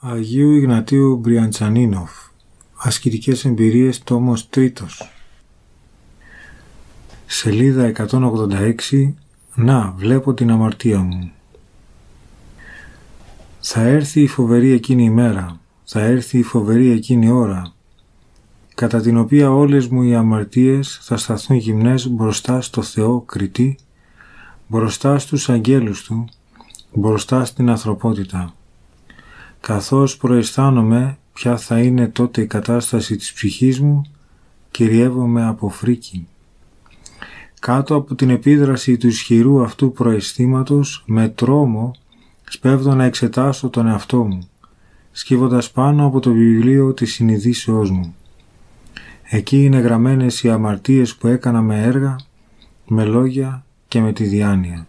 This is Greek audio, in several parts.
Αγίου Ιγνατίου Μπριαντσανίνοφ Ασκητικές εμπειρίες τόμος τρίτος. Σελίδα 186 Να, βλέπω την αμαρτία μου. Θα έρθει η φοβερή εκείνη η μέρα. Θα έρθει η φοβερή εκείνη ώρα κατά την οποία όλες μου οι αμαρτίες θα σταθούν γυμνές μπροστά στο Θεό κριτή, μπροστά στους αγγέλους Του, μπροστά στην ανθρωπότητα καθώς προαισθάνομαι ποια θα είναι τότε η κατάσταση της ψυχής μου, κυριεύομαι από φρίκη. Κάτω από την επίδραση του ισχυρού αυτού προαισθήματος, με τρόμο, σπέβδω να εξετάσω τον εαυτό μου, σκύβοντας πάνω από το βιβλίο της συνειδήσεώς μου. Εκεί είναι γραμμένες οι αμαρτίες που έκανα με έργα, με λόγια και με τη διάνοια.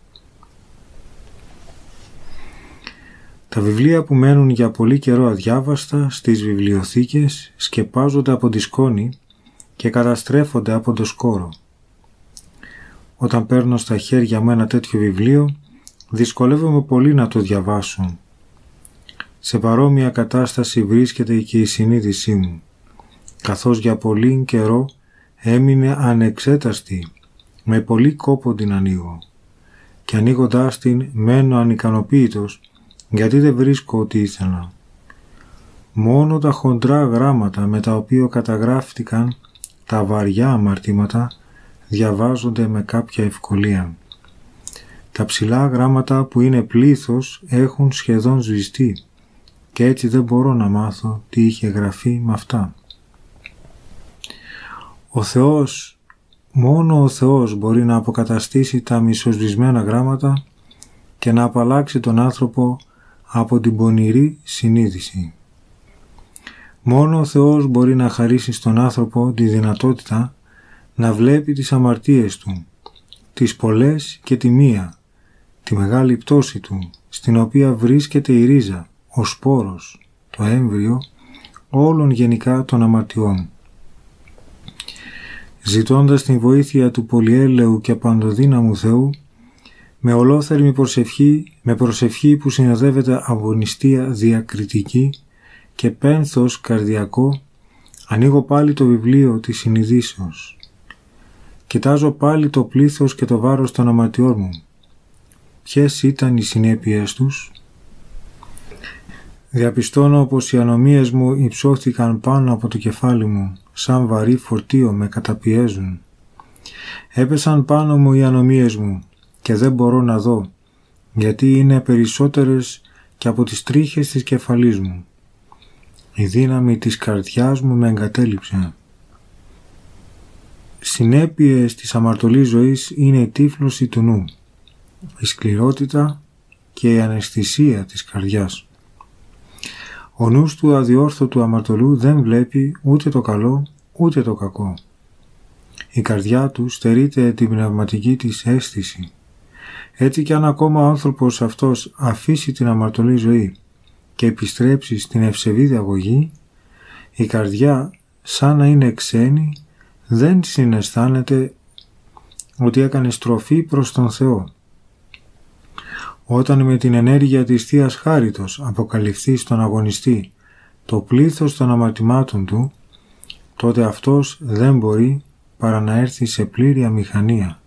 Τα βιβλία που μένουν για πολύ καιρό αδιάβαστα στις βιβλιοθήκες σκεπάζονται από τη σκόνη και καταστρέφονται από το σκόρο. Όταν παίρνω στα χέρια μου ένα τέτοιο βιβλίο, δυσκολεύομαι πολύ να το διαβάσω. Σε παρόμοια κατάσταση βρίσκεται και η συνείδησή μου, καθώς για πολύ καιρό έμεινε ανεξέταστη, με πολύ κόπο την ανοίγω. Και ανοίγοντάς την μένω ανικανοποίητος γιατί δεν βρίσκω ό,τι ήθελα. Μόνο τα χοντρά γράμματα με τα οποία καταγράφτηκαν τα βαριά αμαρτήματα διαβάζονται με κάποια ευκολία. Τα ψηλά γράμματα που είναι πλήθος έχουν σχεδόν σβηστεί και έτσι δεν μπορώ να μάθω τι είχε γραφεί με αυτά. Ο Θεός, μόνο ο Θεός μπορεί να αποκαταστήσει τα μισοσβησμένα γράμματα και να απαλλάξει τον άνθρωπο από την πονηρή συνείδηση. Μόνο ο Θεός μπορεί να χαρίσει στον άνθρωπο τη δυνατότητα να βλέπει τις αμαρτίες του, τις πολλές και τη μία, τη μεγάλη πτώση του, στην οποία βρίσκεται η ρίζα, ο σπόρος, το έμβριο, όλων γενικά των αμαρτιών. Ζητώντας την βοήθεια του πολυέλεου και παντοδύναμου Θεού, με ολόθερμη προσευχή, με προσευχή που συνοδεύεται από νηστεία διακριτική και πένθος καρδιακό, ανοίγω πάλι το βιβλίο της συνειδήσεως. Κοιτάζω πάλι το πλήθος και το βάρος των αματιών μου. Ποιες ήταν οι συνέπειες τους; Διαπιστώνω πως οι ανομίες μου υψώθηκαν πάνω από το κεφάλι μου, σαν βαρύ φορτίο με καταπιέζουν. Έπεσαν πάνω μου οι ανομίες μου, και δεν μπορώ να δω, γιατί είναι περισσότερες και από τις τρίχες της κεφαλής μου. Η δύναμη της καρδιάς μου με εγκατέλειψε. Συνέπειες της αμαρτωλής ζωής είναι η τύφλωση του νου, η σκληρότητα και η αναισθησία της καρδιάς. Ο νους του αδιόρθωτου αμαρτωλού δεν βλέπει ούτε το καλό ούτε το κακό. Η καρδιά του στερείται την πνευματική της αίσθηση. Έτσι κι αν ακόμα ο άνθρωπος αυτός αφήσει την αμαρτωλή ζωή και επιστρέψει στην ευσεβή διαγωγή, η καρδιά σαν να είναι ξένη δεν συναισθάνεται ότι έκανε στροφή προς τον Θεό. Όταν με την ενέργεια της Θείας Χάριτος αποκαλυφθεί στον αγωνιστή το πλήθος των αμαρτημάτων του, τότε αυτός δεν μπορεί παρά να έρθει σε πλήρη αμηχανία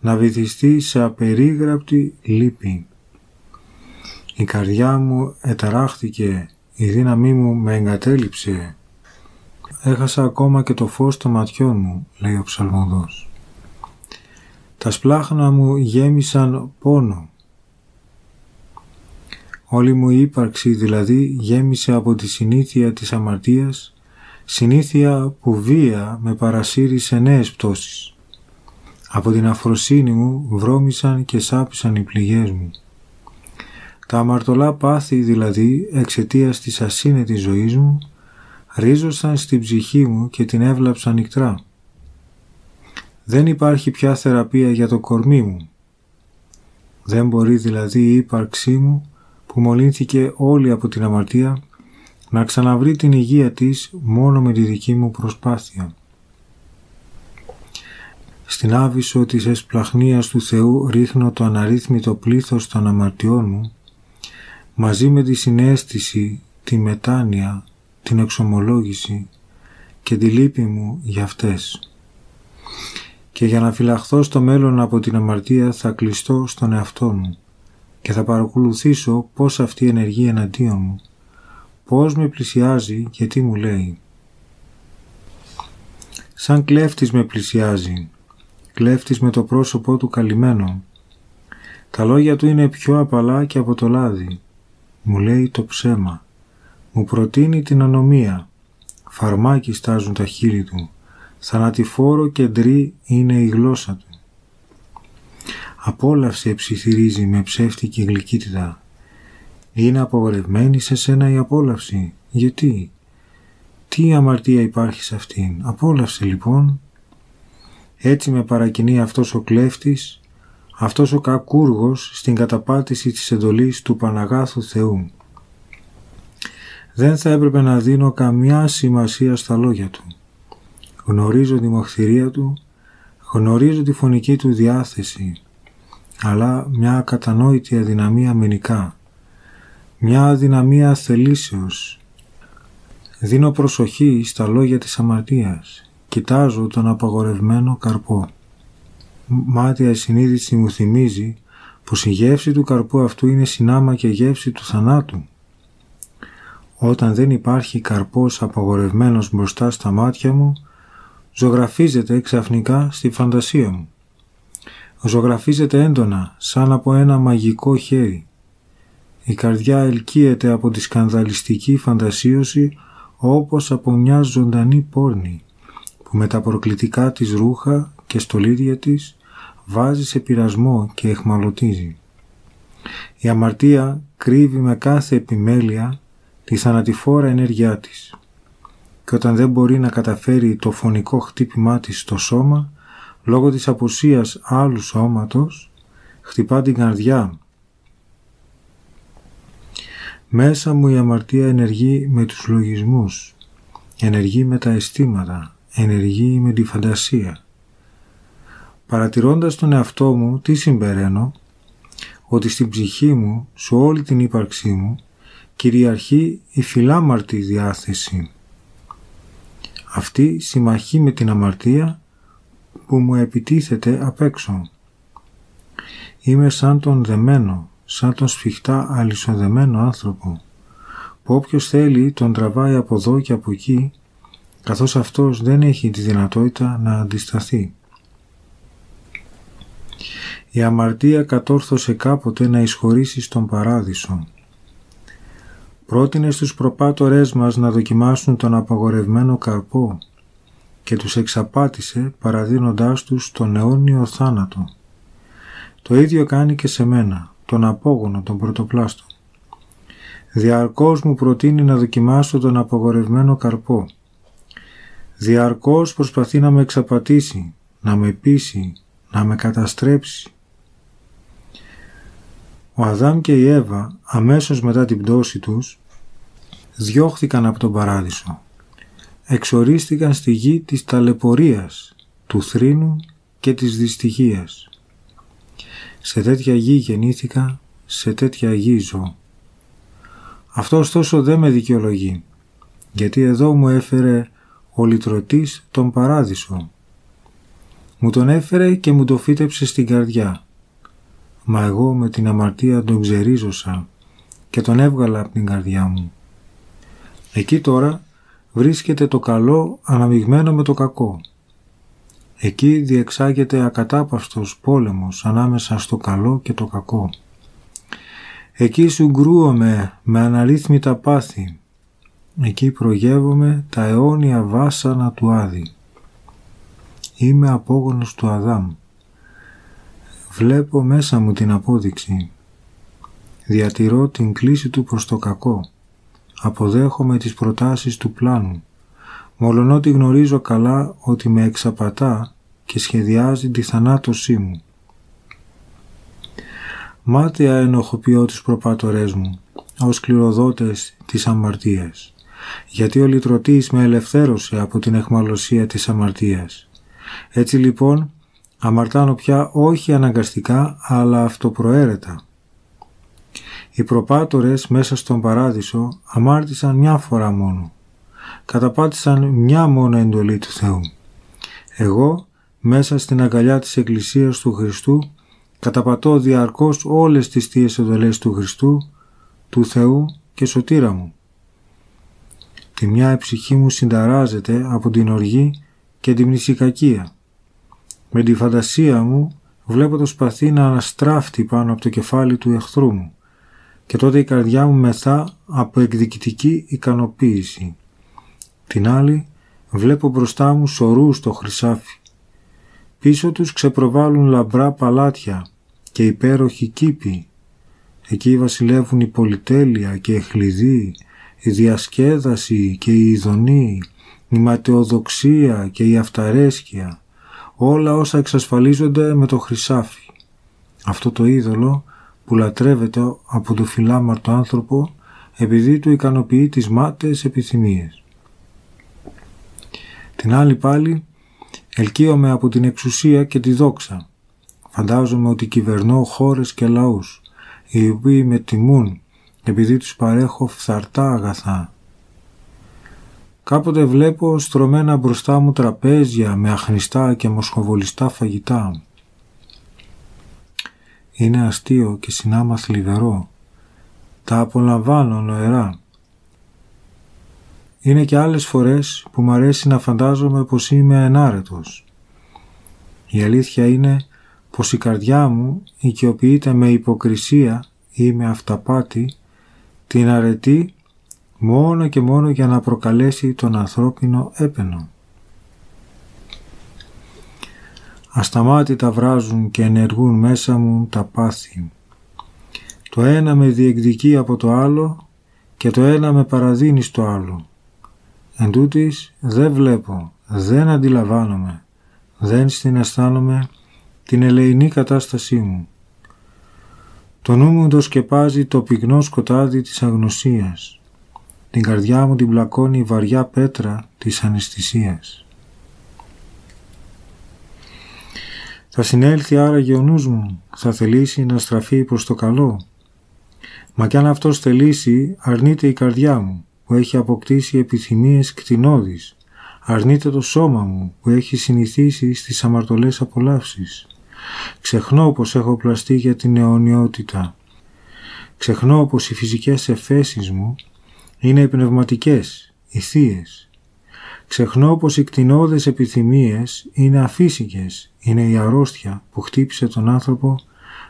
να βυθιστεί σε απερίγραπτη λύπη. Η καρδιά μου εταράχθηκε, η δύναμή μου με εγκατέλειψε. Έχασα ακόμα και το φως των ματιών μου, λέει ο ψαλμοδός. Τα σπλάχνα μου γέμισαν πόνο. Όλη μου η ύπαρξη δηλαδή γέμισε από τη συνήθεια της αμαρτίας, συνήθεια που βία με παρασύρει σε νέες πτώσεις. Από την αφροσύνη μου βρώμησαν και σάπισαν οι πληγές μου. Τα αμαρτωλά πάθη δηλαδή εξαιτίας της ασύνετης ζωής μου ρίζωσαν στην ψυχή μου και την έβλαψαν νυχτρά. Δεν υπάρχει πια θεραπεία για το κορμί μου. Δεν μπορεί δηλαδή η ύπαρξή μου που μολύνθηκε όλη από την αμαρτία να ξαναβρει την υγεία της μόνο με τη δική μου προσπάθεια. Στην άβυσο της εσπλαχνίας του Θεού ρίχνω το αναρρύθμιτο πλήθος των αμαρτιών μου, μαζί με τη συνέστηση τη μετάνοια, την εξομολόγηση και τη λύπη μου για αυτές. Και για να φυλαχθώ στο μέλλον από την αμαρτία θα κλειστώ στον εαυτό μου και θα παρακολουθήσω πώς αυτή ενεργεί εναντίον μου, πώς με πλησιάζει και τι μου λέει. Σαν κλέφτης με πλησιάζει, κλέφτης με το πρόσωπό του καλυμμένο. Τα λόγια του είναι πιο απαλά και από το λάδι. Μου λέει το ψέμα. Μου προτείνει την ανομία. Φαρμάκι στάζουν τα χείλη του. Θανατηφόρο και ντρί είναι η γλώσσα του. Απόλαυσε ψιθυρίζει με ψεύτικη γλυκύτητα. Είναι απογορευμένη σε σένα η απόλαυση. Γιατί; Τι αμαρτία υπάρχει σε αυτήν; Απόλαυσε λοιπόν. Έτσι με παρακινεί αυτός ο κλέφτης, αυτός ο κακούργος στην καταπάτηση της εντολής του Παναγάθου Θεού. Δεν θα έπρεπε να δίνω καμιά σημασία στα λόγια του. Γνωρίζω τη μοχθηρία του, γνωρίζω τη φωνική του διάθεση, αλλά μια ακατανόητη αδυναμία μενικά, μια αδυναμία θελήσεως. Δίνω προσοχή στα λόγια της αμαρτίας, κοιτάζω τον απαγορευμένο καρπό. Μάτια η συνείδηση μου θυμίζει πως η γεύση του καρπού αυτού είναι συνάμα και γεύση του θανάτου. Όταν δεν υπάρχει καρπός απαγορευμένος μπροστά στα μάτια μου, ζωγραφίζεται ξαφνικά στη φαντασία μου. Ζωγραφίζεται έντονα, σαν από ένα μαγικό χέρι. Η καρδιά ελκύεται από τη σκανδαλιστική φαντασίωση όπως από μια ζωντανή πόρνη που με τα προκλητικά της ρούχα και στολίδια της βάζει σε πειρασμό και εχμαλωτίζει. Η αμαρτία κρύβει με κάθε επιμέλεια τη θανατηφόρα ενέργειά της και όταν δεν μπορεί να καταφέρει το φωνικό χτύπημά της στο σώμα λόγω της απουσίας άλλου σώματος χτυπά την καρδιά. Μέσα μου η αμαρτία ενεργεί με τους λογισμούς, ενεργεί με τα αισθήματα, ενεργεί με τη φαντασία. Παρατηρώντας τον εαυτό μου, τι συμπεραίνω, ότι στην ψυχή μου, σε όλη την ύπαρξή μου, κυριαρχεί η φιλάμαρτη διάθεση. Αυτή συμμαχεί με την αμαρτία που μου επιτίθεται απ' έξω. Είμαι σαν τον δεμένο, σαν τον σφιχτά αλυσοδεμένο άνθρωπο, που όποιος θέλει τον τραβάει από εδώ και από εκεί, καθώς αυτός δεν έχει τη δυνατότητα να αντισταθεί. Η αμαρτία κατόρθωσε κάποτε να εισχωρήσει στον παράδεισο. Πρότεινε στους προπάτορές μας να δοκιμάσουν τον απαγορευμένο καρπό και τους εξαπάτησε παραδίνοντάς τους τον αιώνιο θάνατο. Το ίδιο κάνει και σε μένα, τον απόγονο, τον πρωτοπλάστο. Διαρκώς μου προτείνει να δοκιμάσω τον απαγορευμένο καρπό. Διαρκώς προσπαθεί να με εξαπατήσει, να με πείσει, να με καταστρέψει. Ο Αδάμ και η Εύα αμέσως μετά την πτώση τους διώχθηκαν από τον παράδεισο εξορίστηκαν στη γη της ταλαιπωρίας, του θρήνου και της δυστυχίας. Σε τέτοια γη γεννήθηκα, σε τέτοια γη ζω. Αυτό ωστόσο δεν με δικαιολογεί, γιατί εδώ μου έφερε ο λυτρωτής τον παράδεισο. Μου τον έφερε και μου το φύτεψε στην καρδιά. Μα εγώ με την αμαρτία τον ξερίζωσα και τον έβγαλα από την καρδιά μου. Εκεί τώρα βρίσκεται το καλό αναμειγμένο με το κακό. Εκεί διεξάγεται ακατάπαυστος πόλεμος ανάμεσα στο καλό και το κακό. Εκεί συγκρούομαι με αναρρύθμιτα πάθη. Εκεί προγεύομαι τα αιώνια βάσανα του Άδη. Είμαι απόγονος του Αδάμ. Βλέπω μέσα μου την απόδειξη. Διατηρώ την κλίση του προς το κακό αποδέχομαι τις προτάσεις του πλάνου, μολονότι γνωρίζω καλά ότι με εξαπατά και σχεδιάζει τη θανάτωσή μου. Μάταια ενοχοποιώ τους προπάτορές μου, ως κληροδότες της αμαρτίας, γιατί ο λυτρωτής με ελευθέρωσε από την εχμαλωσία της αμαρτίας. Έτσι λοιπόν, αμαρτάνω πια όχι αναγκαστικά, αλλά αυτοπροαίρετα. Οι προπάτορες μέσα στον παράδεισο αμάρτησαν μια φορά μόνο. Καταπάτησαν μια μόνο εντολή του Θεού. Εγώ, μέσα στην αγκαλιά της Εκκλησίας του Χριστού, καταπατώ διαρκώς όλες τις θείες εντολές του Χριστού, του Θεού και σωτήρα μου. Τη μια η ψυχή μου συνταράζεται από την οργή και την μνησικακία. Με τη φαντασία μου βλέπω το σπαθί να αναστράφτει πάνω από το κεφάλι του εχθρού μου και τότε η καρδιά μου μεθά από εκδικητική ικανοποίηση. Την άλλη βλέπω μπροστά μου σωρούς στο χρυσάφι. Πίσω τους ξεπροβάλλουν λαμπρά παλάτια και υπέροχοι κήποι. Εκεί βασιλεύουν η πολυτέλεια και η χλειδί, η διασκέδαση και η ειδονή, η ματαιοδοξία και η αυταρέσκεια, όλα όσα εξασφαλίζονται με το χρυσάφι. Αυτό το είδωλο που λατρεύεται από το φιλάμαρτο άνθρωπο επειδή του ικανοποιεί τις μάταιες επιθυμίες. Την άλλη πάλι ελκύομαι από την εξουσία και τη δόξα. Φαντάζομαι ότι κυβερνώ χώρες και λαούς, οι οποίοι με τιμούν επειδή τους παρέχω φθαρτά αγαθά. Κάποτε βλέπω στρωμένα μπροστά μου τραπέζια με αχνιστά και μοσχοβολιστά φαγητά. Είναι αστείο και συνάμα θλιβερό. Τα απολαμβάνω νοερά. Είναι και άλλες φορές που μ' αρέσει να φαντάζομαι πως είμαι ενάρετος. Η αλήθεια είναι πως η καρδιά μου οικειοποιείται με υποκρισία ή με αυταπάτη την αρετή μόνο και μόνο για να προκαλέσει τον ανθρώπινο έπαινο. Ασταμάτητα βράζουν και ενεργούν μέσα μου τα πάθη. Το ένα με διεκδικεί από το άλλο και το ένα με παραδίνει στο άλλο. Εν τούτης, δεν βλέπω, δεν αντιλαμβάνομαι, δεν αισθάνομαι την ελεηνή κατάστασή μου. Το νου μου το σκεπάζει το πυκνό σκοτάδι της αγνωσίας. Την καρδιά μου την πλακώνει η βαριά πέτρα της αναισθησίας. Θα συνέλθει άραγε ο νους μου, θα θελήσει να στραφεί προς το καλό. Μα κι αν αυτός θελήσει, αρνείται η καρδιά μου, που έχει αποκτήσει επιθυμίες κτηνώδεις. Αρνείται το σώμα μου, που έχει συνηθίσει στις αμαρτωλές απολαύσεις. Ξεχνώ πως έχω πλαστεί για την αιωνιότητα. Ξεχνώ πως οι φυσικές εφέσεις μου είναι οι πνευματικές, οι θείες. Ξεχνώ πως οι κτηνώδες επιθυμίες είναι αφύσικες, είναι η αρρώστια που χτύπησε τον άνθρωπο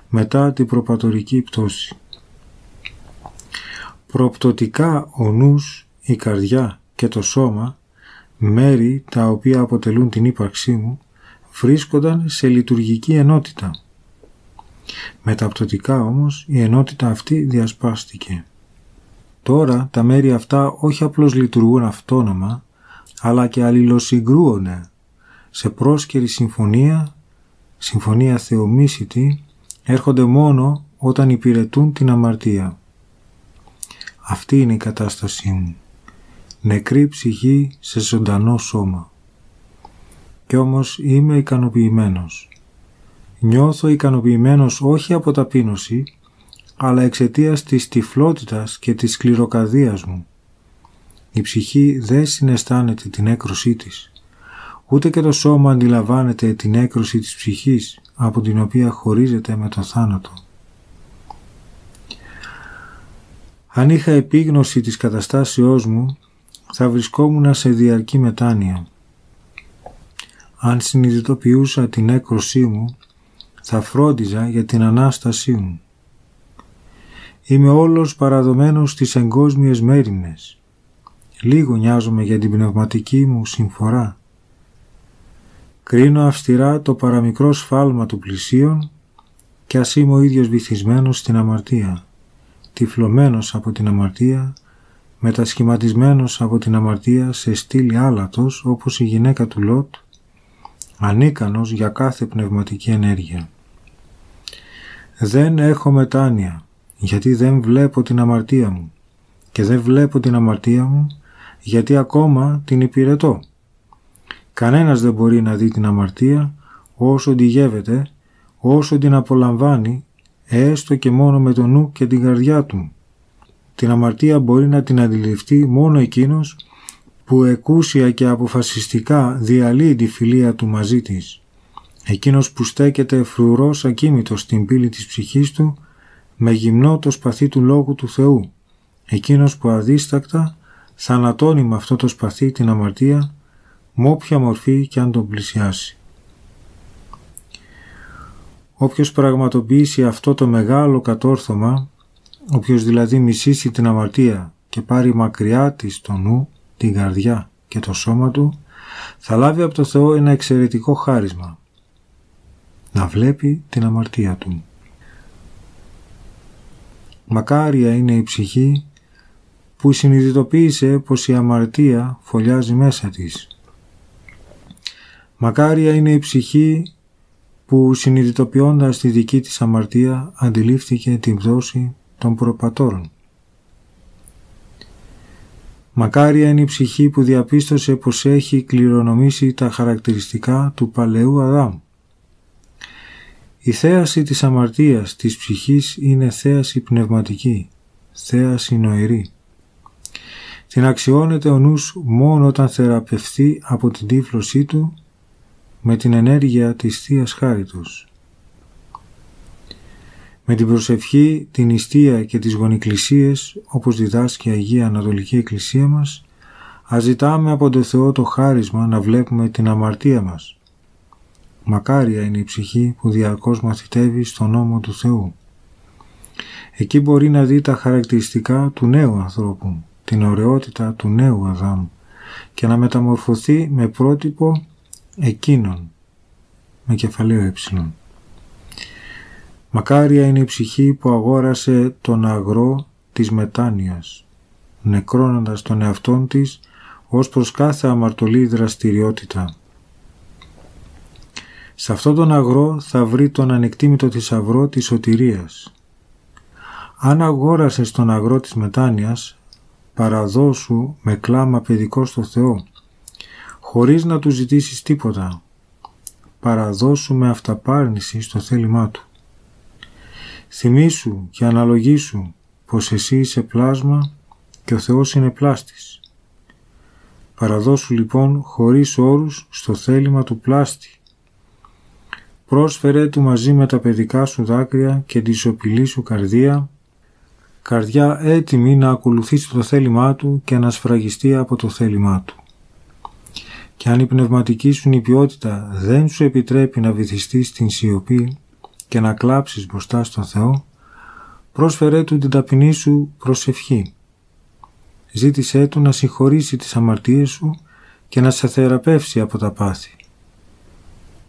μετά την προπατορική πτώση. Προπτωτικά ο νους, η καρδιά και το σώμα, μέρη τα οποία αποτελούν την ύπαρξή μου, βρίσκονταν σε λειτουργική ενότητα. Μεταπτωτικά όμως η ενότητα αυτή διασπάστηκε. Τώρα τα μέρη αυτά όχι απλώς λειτουργούν αυτόνομα, αλλά και αλληλοσυγκρούονται σε πρόσκαιρη συμφωνία, συμφωνία θεομίσητη, έρχονται μόνο όταν υπηρετούν την αμαρτία. Αυτή είναι η κατάστασή μου. Νεκρή ψυχή σε ζωντανό σώμα. Κι όμως είμαι ικανοποιημένος. Νιώθω ικανοποιημένος όχι από ταπείνωση, αλλά εξαιτίας της τυφλότητας και της σκληροκαδίας μου. Η ψυχή δεν συναισθάνεται την έκρωσή της. Ούτε και το σώμα αντιλαμβάνεται την έκρωση της ψυχής από την οποία χωρίζεται με το θάνατο. Αν είχα επίγνωση της καταστάσεώς μου, θα βρισκόμουν σε διαρκή μετάνοια. Αν συνειδητοποιούσα την έκρωσή μου, θα φρόντιζα για την Ανάστασή μου. Είμαι όλος παραδομένος στις εγκόσμιες μέρημνες. Λίγο νοιάζομαι για την πνευματική μου συμφορά. Κρίνω αυστηρά το παραμικρό σφάλμα του πλησίον και ας είμαι ο ίδιος βυθισμένος στην αμαρτία, τυφλωμένος από την αμαρτία, μετασχηματισμένος από την αμαρτία σε στήλη άλατος όπως η γυναίκα του Λότ, ανίκανος για κάθε πνευματική ενέργεια. Δεν έχω μετάνοια, γιατί δεν βλέπω την αμαρτία μου και δεν βλέπω την αμαρτία μου γιατί ακόμα την υπηρετώ. Κανένας δεν μπορεί να δει την αμαρτία όσο τη γεύεται, όσο την απολαμβάνει, έστω και μόνο με το νου και την καρδιά του. Την αμαρτία μπορεί να την αντιληφθεί μόνο εκείνος που εκούσια και αποφασιστικά διαλύει τη φιλία του μαζί της. Εκείνος που στέκεται φρουρός ακίμητος στην πύλη της ψυχής του με γυμνό το σπαθί του Λόγου του Θεού. Εκείνος που αδίστακτα θανατώνει με αυτό το σπαθί την αμαρτία με όποια μορφή και αν τον πλησιάσει. Όποιος πραγματοποιήσει αυτό το μεγάλο κατόρθωμα, όποιος δηλαδή μισήσει την αμαρτία και πάρει μακριά της το νου, την καρδιά και το σώμα του, θα λάβει από το Θεό ένα εξαιρετικό χάρισμα, να βλέπει την αμαρτία του. Μακάρια είναι η ψυχή που συνειδητοποίησε πως η αμαρτία φωλιάζει μέσα της. Μακάρια είναι η ψυχή που συνειδητοποιώντας τη δική της αμαρτία αντιλήφθηκε την πτώση των προπατόρων. Μακάρια είναι η ψυχή που διαπίστωσε πως έχει κληρονομήσει τα χαρακτηριστικά του παλαιού Αδάμ. Η θέαση της αμαρτίας της ψυχής είναι θέαση πνευματική, θέαση νοερή. Την αξιώνεται ο νους μόνο όταν θεραπευθεί από την τύφλωσή του με την ενέργεια της Θείας Χάριτος. Με την προσευχή, την ιστία και τις γονικλησίες, όπως διδάσκει η Αγία Ανατολική Εκκλησία μας, αζητάμε από τον Θεό το χάρισμα να βλέπουμε την αμαρτία μας. Μακάρια είναι η ψυχή που διαρκώς μαθητεύει στον νόμο του Θεού. Εκεί μπορεί να δει τα χαρακτηριστικά του νέου ανθρώπου, την ωραιότητα του νέου Αδάμ και να μεταμορφωθεί με πρότυπο εκείνον με κεφαλαίο ε. Μακάρια είναι η ψυχή που αγόρασε τον αγρό της μετάνοιας, νεκρώνοντας τον εαυτόν της ως προς κάθε αμαρτωλή δραστηριότητα. Σε αυτόν τον αγρό θα βρει τον ανεκτήμητο θησαυρό της σωτηρίας. Αν αγόρασες τον αγρό της μετάνοιας, παραδώσου με κλάμα παιδικό στο Θεό, χωρίς να του ζητήσεις τίποτα. Παραδώσου με αυταπάρνηση στο θέλημά του. Θυμήσου και αναλογήσου πως εσύ είσαι πλάσμα και ο Θεός είναι πλάστης. Παραδώσου λοιπόν χωρίς όρους στο θέλημα του πλάστη. Πρόσφερε του μαζί με τα παιδικά σου δάκρυα και τη σοπηλή σου καρδία, καρδιά έτοιμη να ακολουθήσει το θέλημά του και να σφραγιστεί από το θέλημά του. Και αν η πνευματική σου νηπιότητα δεν σου επιτρέπει να βυθιστείς στην σιωπή και να κλάψεις μπροστά στον Θεό, πρόσφερέ του την ταπεινή σου προσευχή. Ζήτησέ του να συγχωρήσει τις αμαρτίες σου και να σε θεραπεύσει από τα πάθη.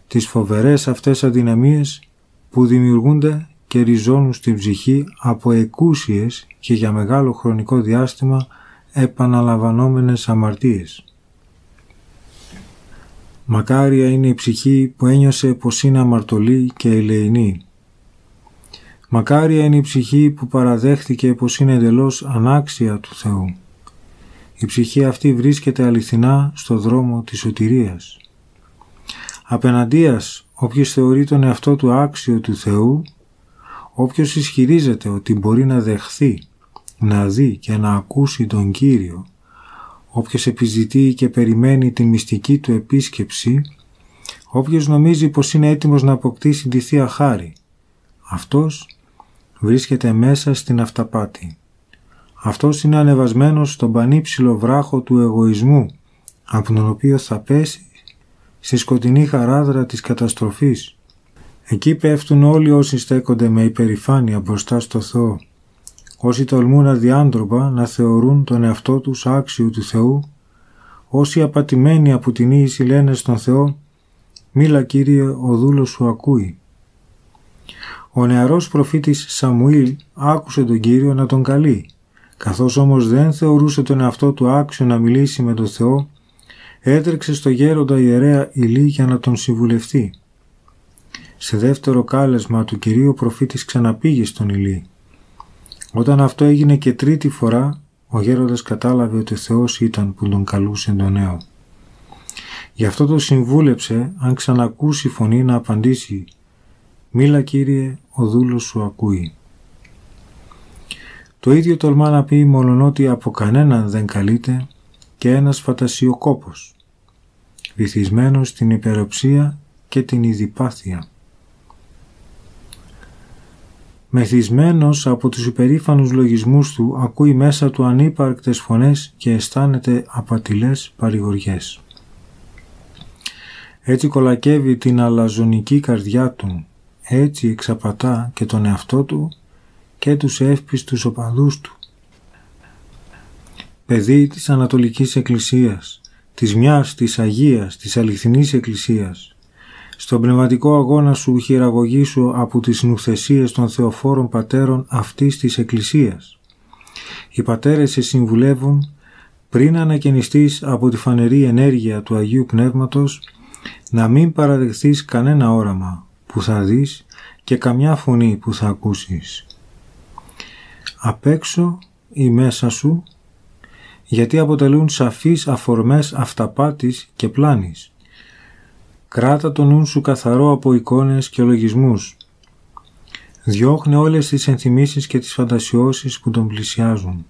Τις φοβερές αυτές αδυναμίες που δημιουργούνται και ριζώνουν στην ψυχή από εκούσιες και για μεγάλο χρονικό διάστημα επαναλαμβανόμενες αμαρτίες. Μακάρια είναι η ψυχή που ένιωσε πως είναι αμαρτωλή και ελεηνή. Μακάρια είναι η ψυχή που παραδέχτηκε πως είναι εντελώς ανάξια του Θεού. Η ψυχή αυτή βρίσκεται αληθινά στο δρόμο της σωτηρίας. Απέναντίας, όποιος θεωρεί τον εαυτό του άξιο του Θεού, όποιος ισχυρίζεται ότι μπορεί να δεχθεί, να δει και να ακούσει τον Κύριο, όποιος επιζητεί και περιμένει την μυστική του επίσκεψη, όποιος νομίζει πως είναι έτοιμος να αποκτήσει τη Θεία Χάρη, αυτός βρίσκεται μέσα στην αυταπάτη. Αυτός είναι ανεβασμένος στον πανύψηλο βράχο του εγωισμού, από τον οποίο θα πέσει στη σκοτεινή χαράδρα της καταστροφής. Εκεί πέφτουν όλοι όσοι στέκονται με υπερηφάνεια μπροστά στο Θεό όσοι τολμούν αδιάντροπα να θεωρούν τον εαυτό τους άξιο του Θεού, όσοι απατημένοι από την ίηση λένε στον Θεό «Μίλα Κύριε, ο δούλος σου ακούει». Ο νεαρός προφήτης Σαμουήλ άκουσε τον Κύριο να τον καλεί, καθώς όμως δεν θεωρούσε τον εαυτό του άξιο να μιλήσει με τον Θεό, έτρεξε στο γέροντα ιερέα Ηλί για να τον συμβουλευτεί. Σε δεύτερο κάλεσμα του Κυρίου ο προφήτης ξαναπήγε στον Ηλί όταν αυτό έγινε και τρίτη φορά, ο γέροντας κατάλαβε ότι ο Θεός ήταν που τον καλούσε τον νέο. Γι' αυτό το συμβούλεψε αν ξανακούσει φωνή να απαντήσει Μίλα Κύριε, ο δούλος σου ακούει. Το ίδιο τολμά να πει ότι από κανέναν δεν καλείται και ένας φαντασιοκόπος, βυθισμένος στην υπεροψία και την ειδιπάθεια. Μεθυσμένος από τους υπερήφανους λογισμούς του ακούει μέσα του ανύπαρκτες φωνές και αισθάνεται απατηλές παρηγοριές. Έτσι κολακεύει την αλαζονική καρδιά του, έτσι εξαπατά και τον εαυτό του και τους εύπιστους οπαδούς του. Παιδί της Ανατολικής Εκκλησίας, της μιας της Αγίας, της αληθινής Εκκλησίας, στον πνευματικό αγώνα σου χειραγωγήσου από τις νουθεσίες των θεοφόρων πατέρων αυτής της Εκκλησίας. Οι πατέρες σε συμβουλεύουν πριν ανακαινιστείς από τη φανερή ενέργεια του Αγίου Πνεύματος να μην παραδεχθείς κανένα όραμα που θα δεις και καμιά φωνή που θα ακούσεις. Απ' έξω ή μέσα σου γιατί αποτελούν σαφείς αφορμές αυταπάτης και πλάνης. Κράτα το νου σου καθαρό από εικόνες και λογισμούς. Διώχνε όλες τις ενθυμίσεις και τις φαντασιώσεις που τον πλησιάζουν,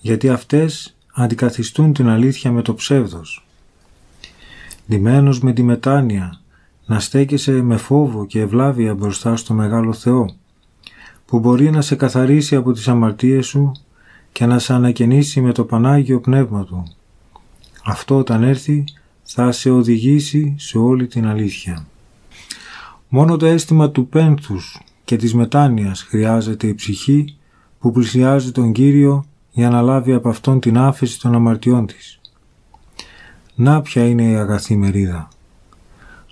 γιατί αυτές αντικαθιστούν την αλήθεια με το ψεύδος. Δημένος με τη μετάνοια, να στέκεσαι με φόβο και ευλάβεια μπροστά στο Μεγάλο Θεό, που μπορεί να σε καθαρίσει από τις αμαρτίες σου και να σε ανακαινήσει με το Πανάγιο Πνεύμα Του. Αυτό όταν έρθει θα σε οδηγήσει σε όλη την αλήθεια. Μόνο το αίσθημα του πένθους και της μετάνοιας χρειάζεται η ψυχή που πλησιάζει τον Κύριο για να λάβει από Αυτόν την άφηση των αμαρτιών της. Να ποια είναι η αγαθή μερίδα.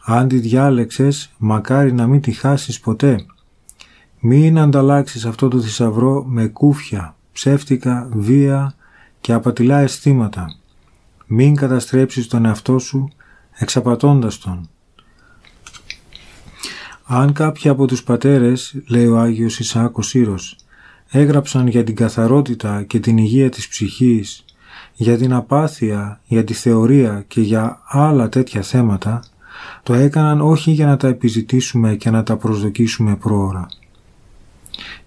Αν τη διάλεξες, μακάρι να μην τη χάσεις ποτέ. Μην ανταλλάξεις αυτό το θησαυρό με κούφια, ψεύτικα, βία και απατηλά αισθήματα. Μην καταστρέψεις τον εαυτό σου εξαπατώντας τον. Αν κάποιοι από τους πατέρες, λέει ο Άγιος Ισαάκος Σύρος, έγραψαν για την καθαρότητα και την υγεία της ψυχής, για την απάθεια, για τη θεωρία και για άλλα τέτοια θέματα, το έκαναν όχι για να τα επιζητήσουμε και να τα προσδοκίσουμε πρόωρα.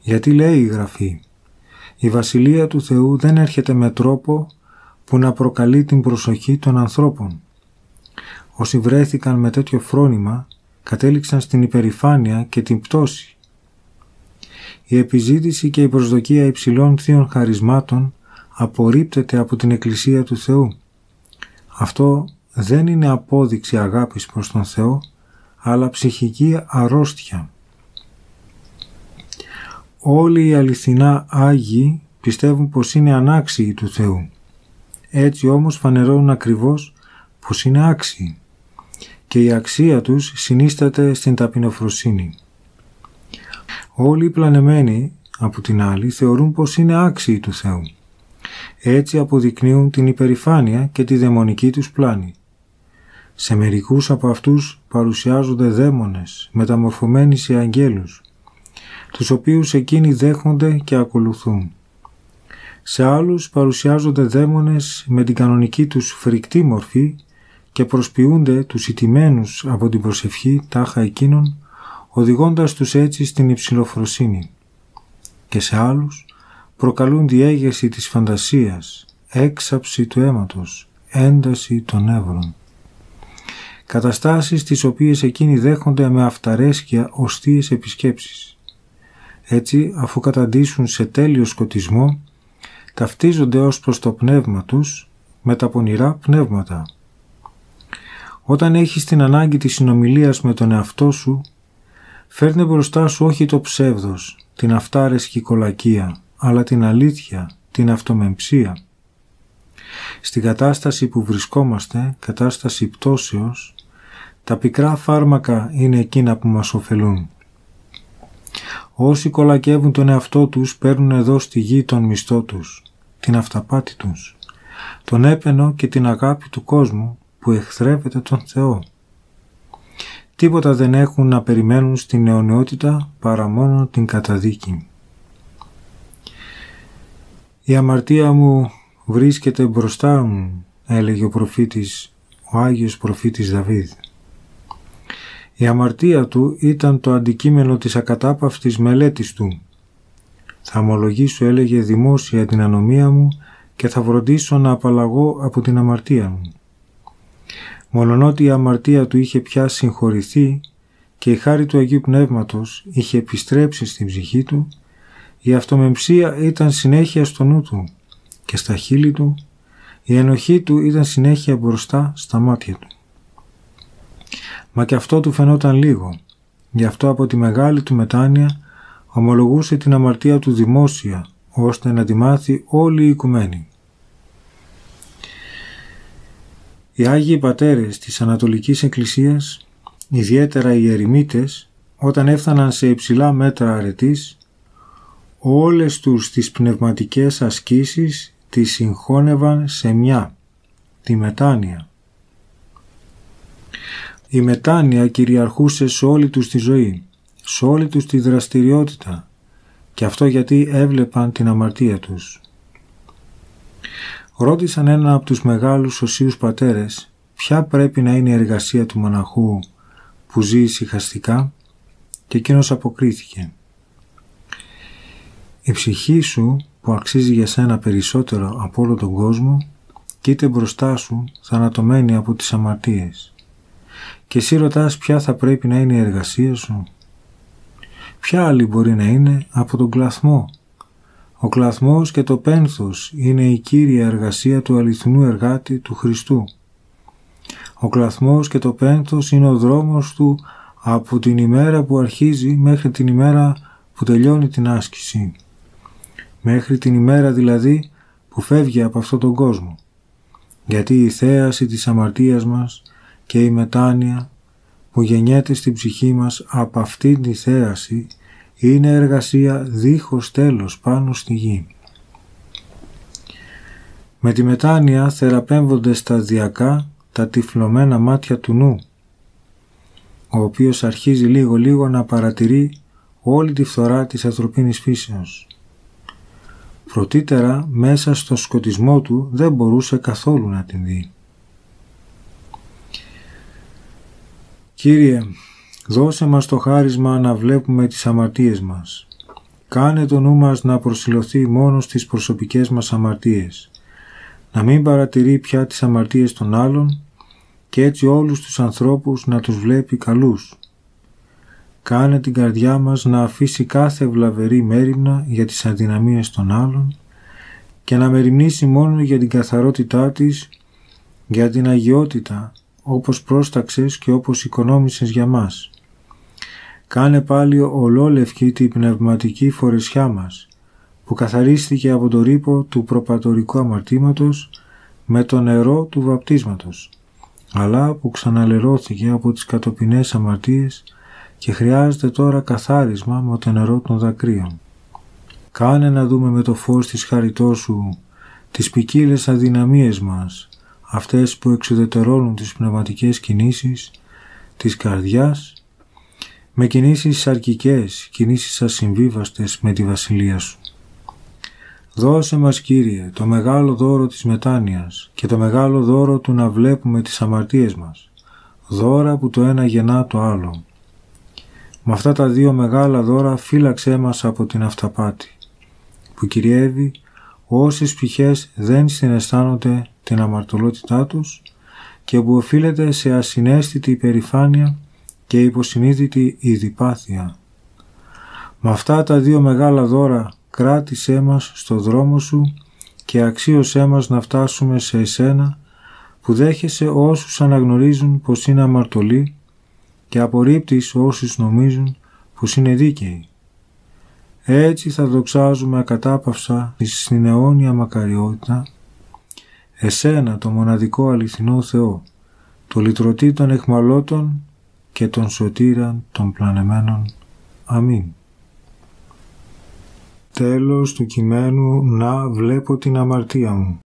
Γιατί λέει η Γραφή «Η Βασιλεία του Θεού δεν έρχεται με τρόπο που να προκαλεί την προσοχή των ανθρώπων. Όσοι βρέθηκαν με τέτοιο φρόνημα κατέληξαν στην υπερηφάνεια και την πτώση. Η επιζήτηση και η προσδοκία υψηλών θείων χαρισμάτων απορρίπτεται από την Εκκλησία του Θεού. Αυτό δεν είναι απόδειξη αγάπης προς τον Θεό, αλλά ψυχική αρρώστια. Όλοι οι αληθινά Άγιοι πιστεύουν πως είναι ανάξιοι του Θεού. Έτσι όμως φανερώνουν ακριβώς πως είναι άξιοι και η αξία τους συνίσταται στην ταπεινοφροσύνη. Όλοι οι πλανεμένοι, από την άλλη, θεωρούν πως είναι άξιοι του Θεού. Έτσι αποδεικνύουν την υπερηφάνεια και τη δαιμονική τους πλάνη. Σε μερικούς από αυτούς παρουσιάζονται δαίμονες, μεταμορφωμένοι σε αγγέλους, τους οποίους εκείνοι δέχονται και ακολουθούν. Σε άλλους παρουσιάζονται δαίμονες με την κανονική τους φρικτή μορφή και προσποιούνται τους ιτημένους από την προσευχή τάχα εκείνων, οδηγώντας τους έτσι στην υψηλοφροσύνη. Και σε άλλους προκαλούν διέγερση της φαντασίας, έξαψη του αίματος, ένταση των νεύρων. Καταστάσεις τις οποίες εκείνοι δέχονται με αυταρέσκεια οστείες επισκέψεις. Έτσι, αφού καταντήσουν σε τέλειο σκοτισμό, ταυτίζονται ως προς το πνεύμα τους με τα πονηρά πνεύματα. Όταν έχεις την ανάγκη της συνομιλίας με τον εαυτό σου, φέρνε μπροστά σου όχι το ψεύδος, την αυτάρεσκη κολακία, αλλά την αλήθεια, την αυτομεμψία. Στην κατάσταση που βρισκόμαστε, κατάσταση πτώσεως, τα πικρά φάρμακα είναι εκείνα που μας ωφελούν. Όσοι κολακεύουν τον εαυτό τους παίρνουν εδώ στη γη τον μισθό τους την αυταπάτη τους, τον έπαινο και την αγάπη του κόσμου που εχθρεύεται τον Θεό. Τίποτα δεν έχουν να περιμένουν στην αιωνιότητα παρά μόνο την καταδίκη. «Η αμαρτία μου βρίσκεται μπροστά μου», έλεγε ο προφήτης, ο Άγιος προφήτης Δαβίδ. Η αμαρτία του ήταν το αντικείμενο της ακατάπαυτης μελέτης του. Θα ομολογήσω έλεγε δημόσια την ανομία μου και θα βροντίσω να απαλλαγώ από την αμαρτία μου. Μολονότι η αμαρτία του είχε πια συγχωρηθεί και η χάρη του Αγίου Πνεύματος είχε επιστρέψει στην ψυχή του, η αυτομεμψία ήταν συνέχεια στο νου του και στα χείλη του, η ενοχή του ήταν συνέχεια μπροστά στα μάτια του. Μα και αυτό του φαινόταν λίγο, γι' αυτό από τη μεγάλη του μετάνοια ομολογούσε την αμαρτία του δημόσια, ώστε να τη μάθει όλη η οικουμένη. Οι Άγιοι Πατέρες της Ανατολικής Εκκλησίας, ιδιαίτερα οι ερημίτες, όταν έφταναν σε υψηλά μέτρα αρετής, όλες τους τις πνευματικές ασκήσεις τις συγχώνευαν σε μια, τη μετάνοια. Η μετάνοια κυριαρχούσε σε όλη τους τη ζωή, σε όλη τους τη δραστηριότητα και αυτό γιατί έβλεπαν την αμαρτία τους. Ρώτησαν έναν από τους μεγάλους οσίους πατέρες ποια πρέπει να είναι η εργασία του μοναχού που ζει ησυχαστικά; Και εκείνος αποκρίθηκε. Η ψυχή σου που αξίζει για σένα περισσότερο από όλο τον κόσμο κοίται μπροστά σου θανατωμένη από τις αμαρτίες. Και εσύ ρωτάς ποια θα πρέπει να είναι η εργασία σου; Ποια άλλη μπορεί να είναι από τον κλαθμό. Ο κλαθμός και το πένθος είναι η κύρια εργασία του αληθινού εργάτη του Χριστού. Ο κλαθμός και το πένθος είναι ο δρόμος του από την ημέρα που αρχίζει μέχρι την ημέρα που τελειώνει την άσκηση. Μέχρι την ημέρα δηλαδή που φεύγει από αυτόν τον κόσμο. Γιατί η θέαση της αμαρτίας μας και η μετάνοια που γεννιέται στην ψυχή μας από αυτήν τη θέαση είναι εργασία δίχως τέλος πάνω στη γη. Με τη μετάνοια θεραπεύονται σταδιακά τα τυφλωμένα μάτια του νου, ο οποίος αρχίζει λίγο-λίγο να παρατηρεί όλη τη φθορά της ανθρωπίνης φύσεως. Πρωτήτερα μέσα στο σκοτισμό του δεν μπορούσε καθόλου να την δει. Κύριε, δώσε μας το χάρισμα να βλέπουμε τις αμαρτίες μας. Κάνε το νου μας να προσιλωθεί μόνος στις προσωπικές μας αμαρτίες. Να μην παρατηρεί πια τις αμαρτίες των άλλων και έτσι όλους τους ανθρώπους να τους βλέπει καλούς. Κάνε την καρδιά μας να αφήσει κάθε βλαβερή μέρημνα για τις αδυναμίες των άλλων και να μεριμνήσει μόνο για την καθαρότητά της, για την αγιότητα, όπως πρόσταξες και όπως οικονόμησες για μας. Κάνε πάλι ολόλευκη την πνευματική φορεσιά μας, που καθαρίστηκε από το ρήπο του προπατορικού αμαρτήματος με το νερό του βαπτίσματος, αλλά που ξαναλερώθηκε από τις κατοπινές αμαρτίες και χρειάζεται τώρα καθάρισμα με το νερό των δακρύων. Κάνε να δούμε με το φως της χαριτός σου τις ποικίλες αδυναμίες μας, αυτές που εξουδετερώνουν τις πνευματικές κινήσεις της καρδιάς με κινήσεις αρκικές, κινήσεις ασυμβίβαστες με τη βασιλεία σου. Δώσε μας Κύριε το μεγάλο δώρο της μετάνοιας και το μεγάλο δώρο του να βλέπουμε τις αμαρτίες μας, δώρα που το ένα γεννά το άλλο. Με αυτά τα δύο μεγάλα δώρα φύλαξέ μας από την αυταπάτη, που κυριεύει όσες πτυχές δεν συναισθάνονται την αμαρτωλότητά τους και που οφείλεται σε ασυναίσθητη υπερηφάνεια και υποσυνείδητη ειδιπάθεια. Με αυτά τα δύο μεγάλα δώρα κράτησέ μας στο δρόμο σου και αξίωσέ μας να φτάσουμε σε εσένα που δέχεσαι όσους αναγνωρίζουν πως είναι αμαρτωλοί και απορρίπτεις όσους νομίζουν πως είναι δίκαιοι. Έτσι θα δοξάζουμε ακατάπαυσα στην αιώνια μακαριότητα εσένα το μοναδικό αληθινό Θεό, το λυτρωτή των εχμαλώτων και τον σωτήραν των πλανεμένων. Αμήν. Τέλος του κειμένου να βλέπω την αμαρτία μου.